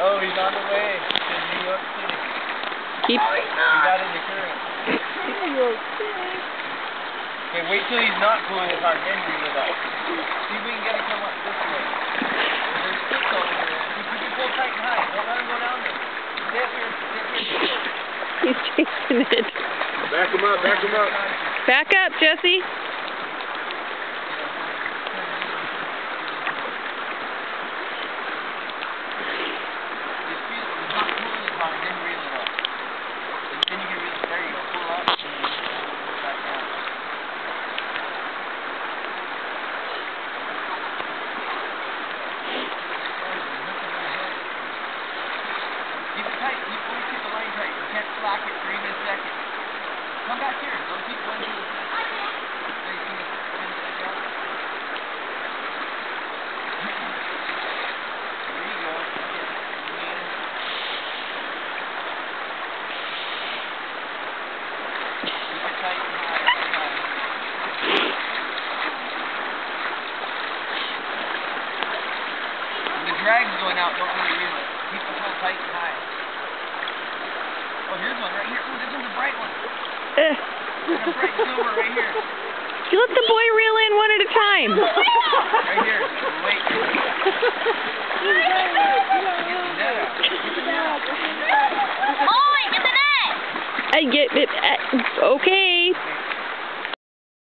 Oh, he's on the way to New York City. Keep. Oh, he got in the current. Okay, wait till he's not pulling his hard, then reel it up. See if we can get him to come up this way. There's six over there. Just keep your pull tight and high. Don't let him go down there. Stay up here. Stay up here. He's chasing it. Back him up, back him up. Back up, Jesse. Just feel it. He's not pulling his hard, then reel it up. And then you can reel it. There you go. Pull up. And then pull it back down. Keep it tight. You always keep the line tight. You can't slack it for even a second. Come back here. Don't keep going to the side. There you see me spin it down. There you go. Get it in. Keep it tight and high all the time. When the drag's going out, don't really reel it. Keep the pull tight and high. Oh, here's one right here. Ooh, this one's a bright one. Eh. A bright silver right here. You let the boy reel in one at a time. Right here. Wait. Get the net out. Get the net out. Ollie, get the net! I get it. Uh, okay. Okay,